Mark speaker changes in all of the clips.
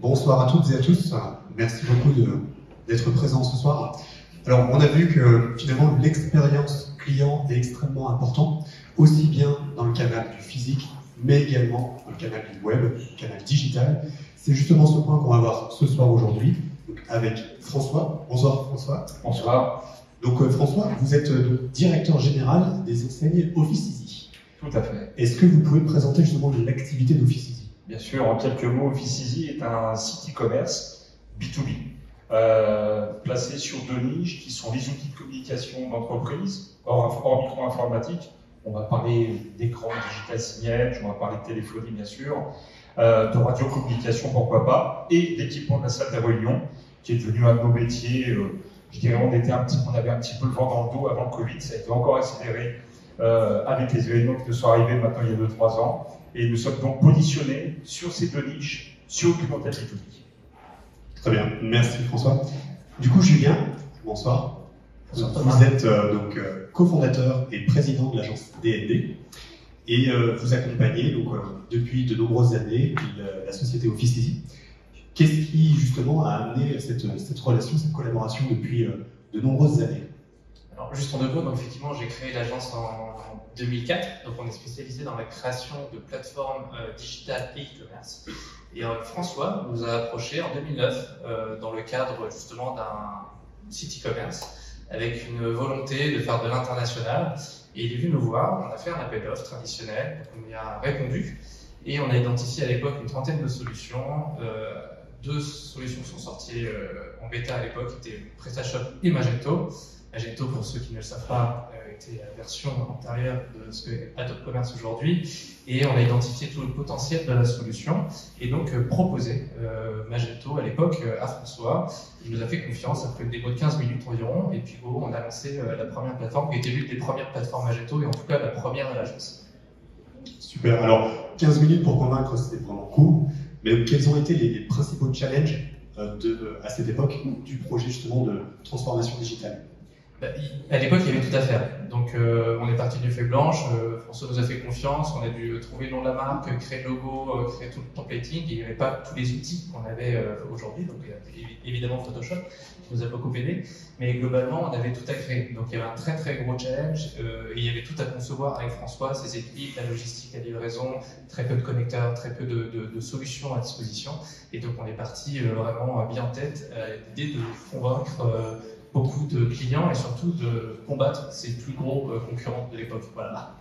Speaker 1: Bonsoir à toutes et à tous. Merci beaucoup d'être présents ce soir. Alors, on a vu que finalement l'expérience client est extrêmement importante, aussi bien dans le canal du physique, mais également dans le canal du web, le canal digital. C'est justement ce point qu'on va voir ce soir aujourd'hui avec François. Bonsoir François.
Speaker 2: Bonsoir.
Speaker 1: Donc euh, François, vous êtes euh, directeur général des enseignes Office Easy.
Speaker 2: Tout à fait.
Speaker 1: Est-ce que vous pouvez présenter justement l'activité d'Office Easy
Speaker 2: Bien sûr, en quelques mots, Easy est un site e-commerce B2B euh, placé sur deux niches qui sont les outils de communication d'entreprise, hors, micro-informatique. On va parler d'écran digital signage, on va parler de téléphonie bien sûr, euh, de radiocommunication pourquoi pas, et d'équipement de la salle des réunions, qui est devenu un de nos métiers. Euh, je dirais on, était un petit, on avait un petit peu le vent dans le dos avant le Covid, ça a été encore accéléré euh, avec les événements qui nous sont arrivés maintenant il y a 2-3 ans. Et nous sommes donc positionnés sur ces deux niches, sur le clientèle public.
Speaker 1: Très bien, merci François. Du coup, Julien, bonsoir. Vous êtes euh, donc euh, cofondateur et président de l'agence DND et euh, vous accompagnez donc depuis de nombreuses années la société Office Easy. Qu'est-ce qui justement a amené cette, cette relation, cette collaboration depuis de nombreuses années?
Speaker 3: Juste en deux mots, donc effectivement j'ai créé l'agence en 2004, donc on est spécialisé dans la création de plateformes digitales et e-commerce. Et euh, François nous a approché en 2009 euh, dans le cadre justement d'un site e-commerce avec une volonté de faire de l'international. Et il est venu nous voir, on a fait un appel d'offres traditionnel, on y a répondu et on a identifié à l'époque une trentaine de solutions. Euh, deux solutions sont sorties en bêta à l'époque, c'était PrestaShop et Magento. Magento, pour ceux qui ne le savent pas, était la version antérieure de ce que Adobe Commerce aujourd'hui, et on a identifié tout le potentiel de la solution, et donc euh, proposé euh, Magento à l'époque euh, à François. Il nous a fait confiance après une démo de 15 minutes environ, et puis bon, on a lancé la première plateforme qui était l'une des premières plateformes Magento, et en tout cas la première de l'agence.
Speaker 1: Super, alors 15 minutes pour convaincre, c'était vraiment court, mais quels ont été les, principaux challenges à cette époque du projet justement de transformation digitale?
Speaker 3: À l'époque, il y avait tout à faire. Donc, euh, on est parti du fait blanche. Euh, François nous a fait confiance. On a dû trouver le nom de la marque, créer le logo, euh, créer tout le templating. il n'y avait pas tous les outils qu'on avait aujourd'hui. Donc, évidemment, Photoshop qui nous a beaucoup aidé. Mais globalement, on avait tout à créer. Donc, il y avait un très très gros challenge. et il y avait tout à concevoir avec François, ses équipes, la logistique, la livraison, très peu de connecteurs, très peu de, de, de solutions à disposition. Et donc, on est parti vraiment bien en tête à l'idée de convaincre beaucoup de clients et surtout de combattre ces plus gros euh, concurrents de l'époque. Voilà.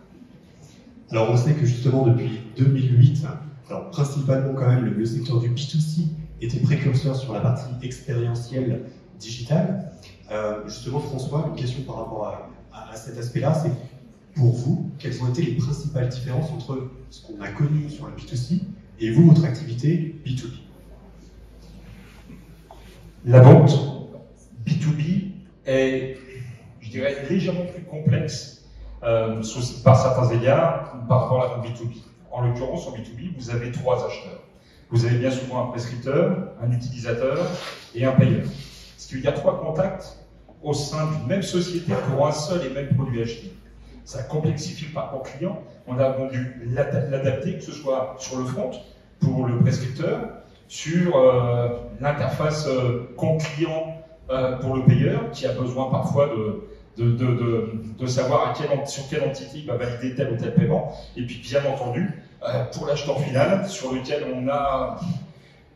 Speaker 1: Alors on sait que justement depuis 2008, alors principalement quand même le, secteur du B2C était précurseur sur la partie expérientielle digitale. Euh, justement François, une question par rapport à, à cet aspect-là, c'est pour vous, quelles ont été les principales différences entre ce qu'on a connu sur le B2C et vous, votre activité B2B
Speaker 2: La vente B2B est, je dirais, légèrement plus complexe euh, par certains égards par rapport à la B2B. En l'occurrence, en B2B, vous avez trois acheteurs. Vous avez bien souvent un prescripteur, un utilisateur et un payeur. Ce qui veut dire trois contacts au sein d'une même société pour un seul et même produit acheté. Ça complexifie le parcours client. On a dû l'adapter, que ce soit sur le front pour le prescripteur, sur euh, l'interface euh, client euh, pour le payeur qui a besoin parfois de, de, de, de savoir à sur quelle entité il va valider tel ou tel paiement. Et puis, bien entendu, euh, pour l'acheteur final, sur lequel on a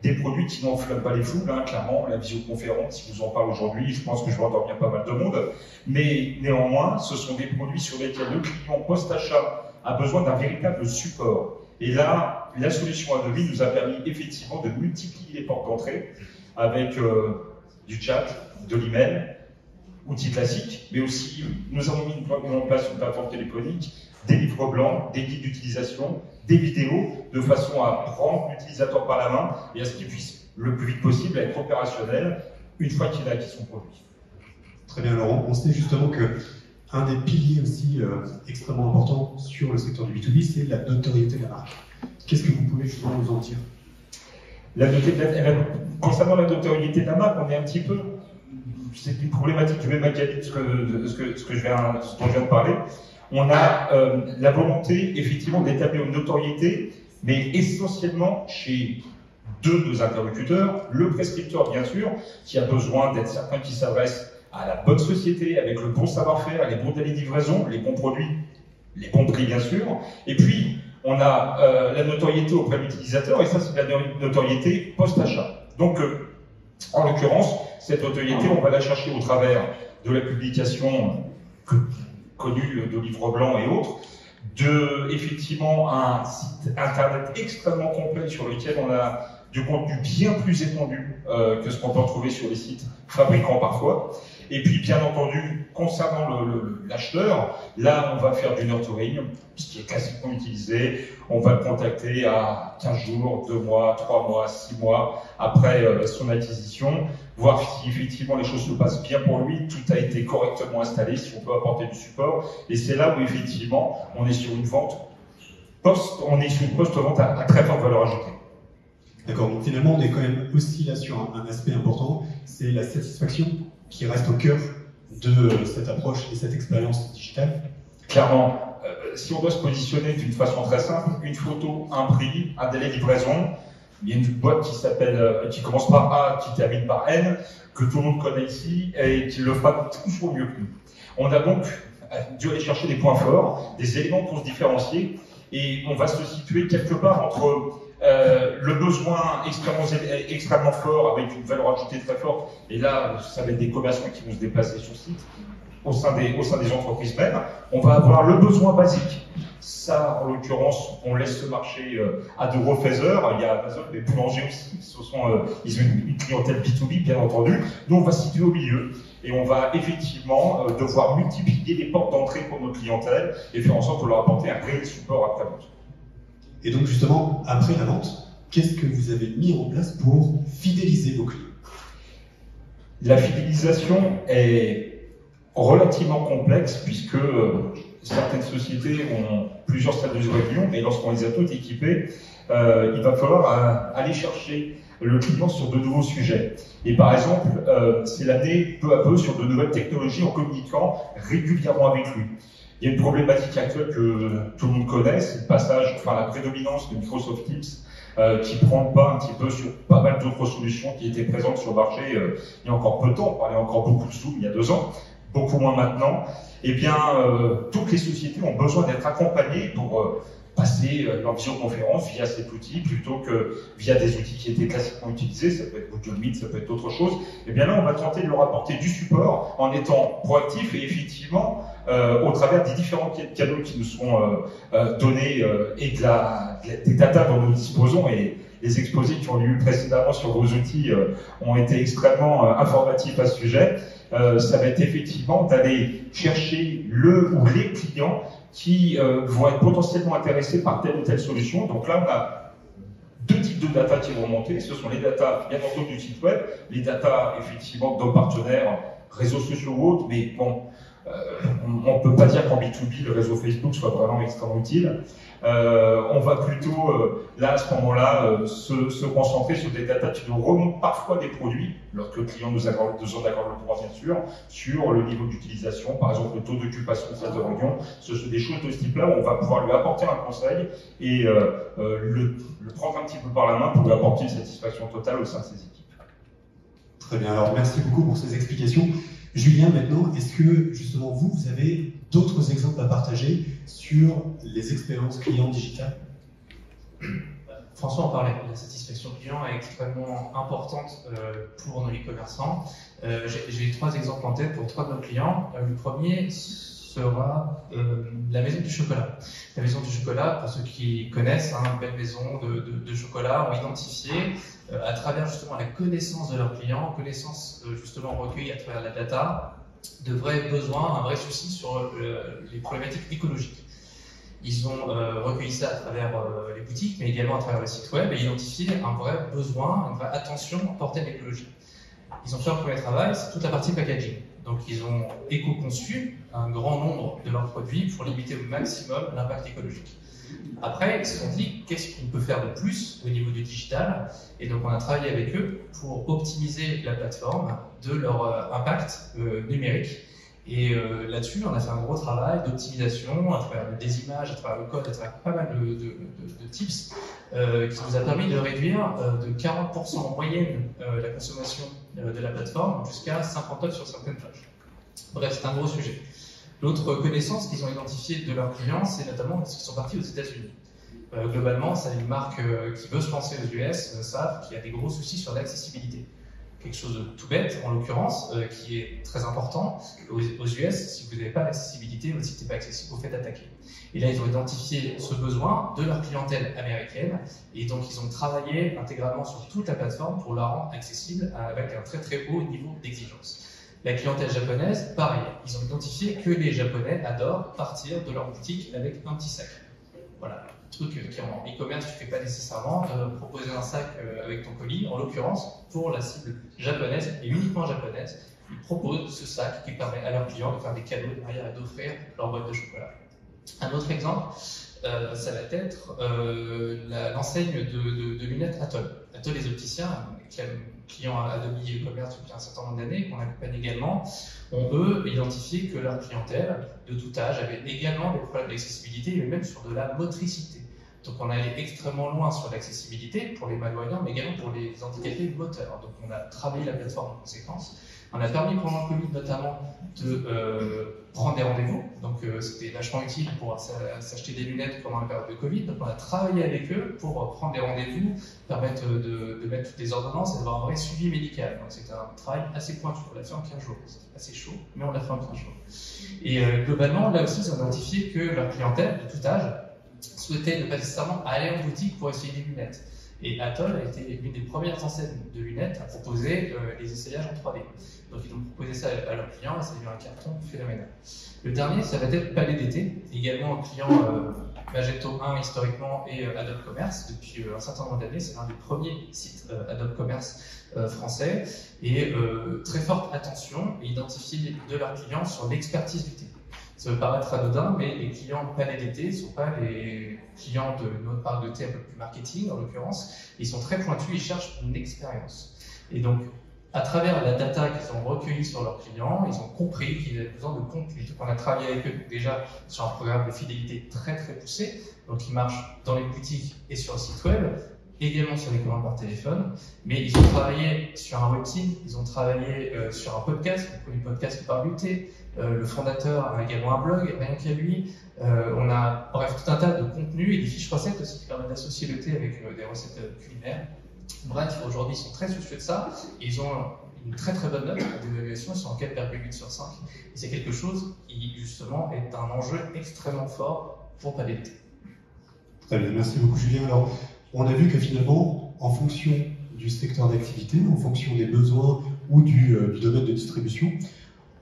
Speaker 2: des produits qui n'enflamment pas les foules, hein, clairement, la visioconférence, si vous en parle aujourd'hui, je pense que je vais endormir pas mal de monde. Mais néanmoins, ce sont des produits sur lesquels le client post-achat a besoin d'un véritable support. Et là, la solution Adobe nous a permis effectivement de multiplier les portes d'entrée avec euh, du chat, de l'email, outils classiques, mais aussi nous avons mis en place une plateforme téléphonique, des livres blancs, des guides d'utilisation, des vidéos, de façon à prendre l'utilisateur par la main et à ce qu'il puisse le plus vite possible être opérationnel une fois qu'il a acquis son produit.
Speaker 1: Très bien, Laurent. On sait justement que un des piliers aussi euh, extrêmement importants sur le secteur du B2B, c'est la notoriété de la marque. Qu'est-ce que vous pouvez justement nous en dire?
Speaker 2: La, concernant la notoriété de la marque, on est un petit peu. C'est une problématique du même acabit que, ce que, ce que ce dont je viens de parler. On a euh, la volonté, effectivement, d'établir une notoriété, mais essentiellement chez de nos interlocuteurs, le prescripteur bien sûr, qui a besoin d'être certain qu'il s'adresse à la bonne société, avec le bon savoir-faire, les bons délais de livraison, les bons produits, les bons prix bien sûr, et puis on a euh, la notoriété auprès de l'utilisateur, et ça c'est la notoriété post-achat. Donc, euh, en l'occurrence, cette notoriété, on va la chercher au travers de la publication connue de livres blancs et autres, de effectivement un site internet extrêmement complet sur lequel on a du contenu bien plus étendu euh, que ce qu'on peut retrouver sur les sites fabricants parfois. Et puis, bien entendu, concernant l'acheteur, là, on va faire du nurturing, ce qui est classiquement utilisé. On va le contacter à 15 jours, 2 mois, 3 mois, 6 mois après euh, son acquisition, voir si effectivement les choses se passent bien pour lui, tout a été correctement installé, si on peut apporter du support. Et c'est là où effectivement, on est sur une vente post, on est sur une post-vente à, à très forte valeur ajoutée.
Speaker 1: D'accord, donc finalement, on est quand même aussi là sur un, aspect important, c'est la satisfaction qui reste au cœur de cette approche et cette expérience digitale.
Speaker 2: Clairement, euh, si on doit se positionner d'une façon très simple, une photo, un prix, un délai de livraison, il y a une boîte qui s'appelle, euh, qui commence par A, qui termine par N, que tout le monde connaît ici et qui le fera toujours mieux que nous. On a donc euh, dû aller chercher des points forts, des éléments pour se différencier, et on va se situer quelque part entre euh, le besoin extrêmement, fort avec une valeur ajoutée très forte, et là, ça va être des commerçants qui vont se déplacer sur site, au sein des, entreprises mêmes. On va avoir le besoin basique. Ça, en l'occurrence, on laisse ce marché euh, à de gros faiseurs. Il y a Amazon, mais boulangers aussi. Ce sont, euh, ils ont une, clientèle B2B, bien entendu. Nous, on va se situer au milieu. Et on va effectivement devoir multiplier les portes d'entrée pour notre clientèle et faire en sorte de leur apporter un réel support après-vente.
Speaker 1: Et donc justement, après la vente, qu'est-ce que vous avez mis en place pour fidéliser vos clients?
Speaker 2: La fidélisation est relativement complexe puisque euh, certaines sociétés ont plusieurs stades de réunion et lorsqu'on les a toutes équipées, euh, il va falloir euh, aller chercher le client sur de nouveaux sujets. Et par exemple, c'est l'année peu à peu sur de nouvelles technologies en communiquant régulièrement avec lui. Il y a une problématique actuelle que tout le monde connaît, c'est le passage, enfin la prédominance de Microsoft Teams euh, qui prend pas un petit peu sur pas mal d'autres solutions qui étaient présentes sur le marché euh, il y a encore peu de temps. On parlait encore beaucoup de sous il y a deux ans, beaucoup moins maintenant. Eh bien, euh, toutes les sociétés ont besoin d'être accompagnées pour euh, passer euh, leur visioconférence via cet outil plutôt que via des outils qui étaient classiquement utilisés, ça peut être Google Meet, ça peut être autre chose. Et eh bien là, on va tenter de leur apporter du support en étant proactif et effectivement, euh, au travers des différents canaux qui nous sont euh, euh donnés euh, et de la, des data dont nous disposons et les exposés qui ont eu précédemment sur vos outils ont été extrêmement informatifs à ce sujet. Ça va être effectivement d'aller chercher le ou les clients qui euh, vont être potentiellement intéressés par telle ou telle solution. Donc là, on a deux types de data qui vont monter. Ce sont les data, bien entendu, du site web, les data, effectivement, de nos partenaires, réseaux sociaux ou autres, mais bon, euh, on ne peut pas dire qu'en B2B, le réseau Facebook soit vraiment extrêmement utile. Euh, on va plutôt, euh, là, à ce moment-là, euh, se, concentrer sur des data qui nous remontent parfois des produits, lorsque le client nous accorde d'accorder le pouvoir, bien sûr, sur le niveau d'utilisation, par exemple le taux d'occupation de salle de réunion. Ce sont des choses de ce type-là où on va pouvoir lui apporter un conseil et le prendre un petit peu par la main pour lui apporter une satisfaction totale au sein de ses équipes.
Speaker 1: Très bien, alors merci beaucoup pour ces explications. Julien, maintenant, est-ce que justement vous, vous avez d'autres exemples à partager sur les expériences clients digitales?
Speaker 3: François en parlait, la satisfaction client est extrêmement importante euh, pour nos e-commerçants. Euh, j'ai trois exemples en tête pour trois de nos clients. Euh, le premier sera la maison du chocolat. La maison du chocolat, pour ceux qui connaissent, hein, une belle maison de, chocolat, ont identifié à travers justement la connaissance de leurs clients, connaissance justement recueillie à travers la data, de vrais besoins, un vrai souci sur les problématiques écologiques. Ils ont euh, recueilli ça à travers euh, les boutiques, mais également à travers le site web, et identifié un vrai besoin, une vraie attention portée à l'écologie. Ils ont fait un premier travail, c'est toute la partie packaging. Donc ils ont éco-conçu un grand nombre de leurs produits pour limiter au maximum l'impact écologique. Après, ils se sont dit qu'est-ce qu'on peut faire de plus au niveau du digital? Et donc on a travaillé avec eux pour optimiser la plateforme de leur euh, impact numérique Et euh, là-dessus, on a fait un gros travail d'optimisation à travers des images, à travers le code, à travers pas mal de, tips euh, qui nous a permis de réduire euh, de 40% en moyenne euh, la consommation de la plateforme jusqu'à 59 sur certaines pages. Bref, c'est un gros sujet. L'autre connaissance qu'ils ont identifiée de leurs clients, c'est notamment parce qu'ils sont partis aux États-Unis. Globalement, c'est une marque qui veut se lancer aux US, savent qu'il y a des gros soucis sur l'accessibilité quelque chose de tout bête, en l'occurrence, euh, qui est très important. Aux, US, si vous n'avez pas d'accessibilité, votre site n'est pas accessible, vous faites attaquer. Et là, ils ont identifié ce besoin de leur clientèle américaine, et donc ils ont travaillé intégralement sur toute la plateforme pour la rendre accessible avec un très très haut niveau d'exigence. La clientèle japonaise, pareil, ils ont identifié que les Japonais adorent partir de leur boutique avec un petit sac. Voilà, truc qui en e-commerce, tu ne fais pas nécessairement, euh, proposer un sac euh, avec ton colis, en l'occurrence, pour la cible japonaise et uniquement japonaise, ils proposent ce sac qui permet à leurs clients de faire des cadeaux derrière et d'offrir leur boîte de chocolat. Un autre exemple, euh, ça va être l'enseigne de, lunettes Atoll. Atoll les opticiens, clients Adobe e-commerce depuis un certain nombre d'années, qu'on accompagne également, ont eux identifié que leur clientèle de tout âge avait également des problèmes d'accessibilité et même sur de la motricité. Donc on allait extrêmement loin sur l'accessibilité pour les malvoyants, mais également pour les handicapés moteurs. Donc on a travaillé la plateforme en conséquence. On a permis pendant le Covid notamment de euh, prendre des rendez-vous. Donc euh, c'était vachement utile pour s'acheter des lunettes pendant la période de Covid. Donc on a travaillé avec eux pour prendre des rendez-vous, permettre de, de mettre toutes les ordonnances et d'avoir un vrai suivi médical. Donc c'était un travail assez pointu. On l'a fait en 15 jours. C'était assez chaud, mais on l'a fait en 15 jours. Et euh, globalement, là aussi, ils ont identifié que leur clientèle de tout âge souhaitait ne pas nécessairement aller en boutique pour essayer des lunettes. Et Atoll a été l'une des premières enseignes de lunettes à proposer euh, les essayages en 3D. Donc ils ont proposé ça à leurs clients et ça a eu un carton phénoménal. Le dernier, ça va être Palais d'été, également un client euh, Magento 1 historiquement et euh, Adobe Commerce depuis un certain nombre d'années. C'est l'un des premiers sites Adobe Commerce français et très forte attention et identifier de leurs clients sur l'expertise du thé. Ça peut paraître anodin, mais les clients d'été ne sont pas les clients de notre part de thé un peu plus marketing, en l'occurrence. Ils sont très pointus, ils cherchent une expérience. Et donc, à travers la data qu'ils ont recueillie sur leurs clients, ils ont compris qu'ils avaient besoin de contenu. On a travaillé avec eux déjà sur un programme de fidélité très très poussé, donc qui marche dans les boutiques et sur le site web, également sur les commandes par téléphone, mais ils ont travaillé sur un website, ils ont travaillé euh, sur un podcast, le premier podcast par. Euh, le fondateur a également un blog, rien qu'à lui. Euh, on a, bref, tout un tas de contenus et des fiches recettes aussi qui permettent d'associer le thé avec des recettes culinaires. Bref, aujourd'hui, ils sont très soucieux de ça. ils ont une très très bonne note d'évaluation, ils sont en 4,8 sur 5. Et c'est quelque chose qui, justement, est un enjeu extrêmement fort pour Palais
Speaker 1: Très bien, merci beaucoup Julien. Alors, on a vu que finalement, en fonction du secteur d'activité, en fonction des besoins ou du, euh, domaine de distribution,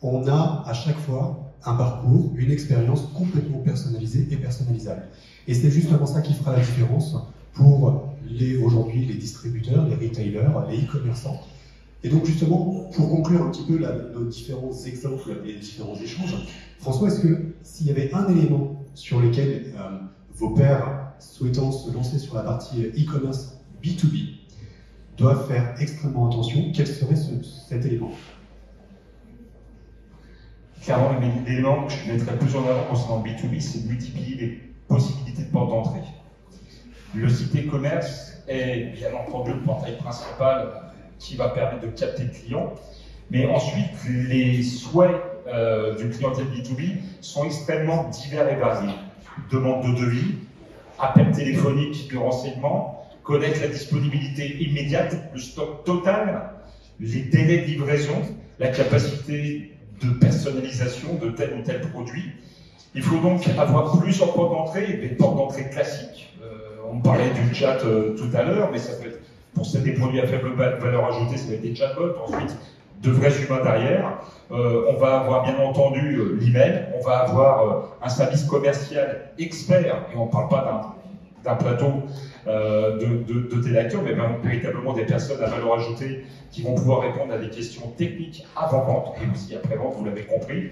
Speaker 1: on a à chaque fois un parcours, une expérience complètement personnalisée et personnalisable. Et c'est justement ça qui fera la différence pour aujourd'hui les distributeurs, les retailers, les e-commerçants. Et donc justement, pour conclure un petit peu nos différents exemples et différents échanges, François, est-ce que s'il y avait un élément sur lequel euh, vos pairs souhaitant se lancer sur la partie e-commerce B2B doivent faire extrêmement attention. Quel serait cet élément?
Speaker 2: Clairement, l'élément que je mettrais plus en avant concernant B2B, c'est de multiplier les possibilités de porte d'entrée. Le site e-commerce est bien entendu le portail principal qui va permettre de capter le client, mais ensuite, les souhaits euh, du clientèle B2B sont extrêmement divers et variés. Demande de devis, appel téléphonique de renseignement, connaître la disponibilité immédiate, le stock total, les délais de livraison, la capacité de personnalisation de tel ou tel produit. Il faut donc avoir plusieurs portes d'entrée, des portes d'entrée classiques. Euh, on parlait du chat euh, tout à l'heure, mais ça peut être, pour des produits à faible valeur ajoutée, ça va être des chatbots. Ensuite, de vrais humains derrière. Euh, on va avoir bien entendu euh, l'email, on va avoir euh, un service commercial expert, et on ne parle pas d'un plateau de, de, de téléacteurs, mais véritablement des personnes à valeur ajoutée qui vont pouvoir répondre à des questions techniques avant-vente et aussi après-vente, vous l'avez compris.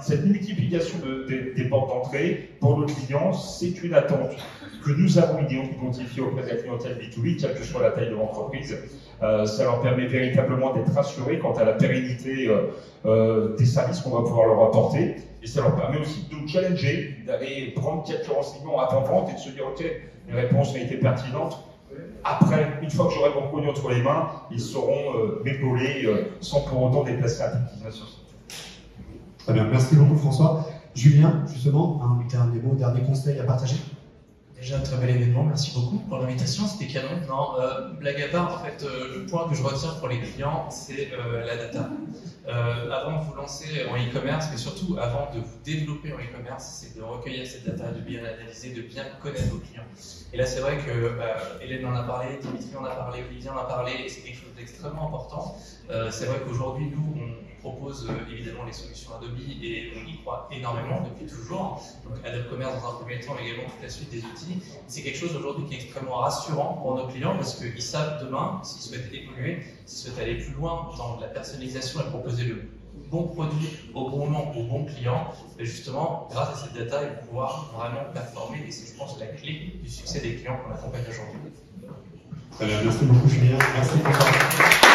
Speaker 2: Cette multiplication des portes d'entrée, pour nos clients, c'est une attente que nous avons identifiée auprès de la clientèle B2B, quelle que soit la taille de l'entreprise. Euh, ça leur permet véritablement d'être rassurés quant à la pérennité euh, euh, des services qu'on va pouvoir leur apporter. Et ça leur permet aussi de nous challenger, d'aller prendre quelques renseignements avant-vente et de se dire, OK, les réponses ont été pertinentes. Après, une fois que j'aurai mon produit entre les mains, ils sauront m'épauler sans pour autant déplacer un sur
Speaker 1: Très bien, merci beaucoup François. Julien, justement, un dernier mot, dernier conseil à partager
Speaker 3: Déjà, très bel événement, merci beaucoup pour l'invitation, c'était canon. Non, euh, blague à part, en fait, euh, le point que je retiens pour les clients, c'est euh, la data. avant de vous lancer en e-commerce, mais surtout avant de vous développer en e-commerce, c'est de recueillir cette data, de bien l'analyser, de bien connaître vos clients. Et là, c'est vrai que Hélène en a parlé, Dimitri en a parlé, Olivier en a parlé, et c'est quelque chose d'extrêmement important. c'est vrai qu'aujourd'hui, nous, on propose euh, évidemment les solutions Adobe et on y croit énormément depuis toujours. Donc Adobe Commerce dans un premier temps, mais également toute la suite des outils. C'est quelque chose aujourd'hui qui est extrêmement rassurant pour nos clients parce qu'ils savent demain, s'ils souhaitent évoluer, s'ils souhaitent aller plus loin dans la personnalisation et proposer le bon produit au bon moment au bon client, ben justement, grâce à cette data, ils vont pouvoir vraiment performer et c'est, je pense, la clé du succès des clients qu'on accompagne aujourd'hui.
Speaker 1: Très bien, merci beaucoup Julien. Merci pour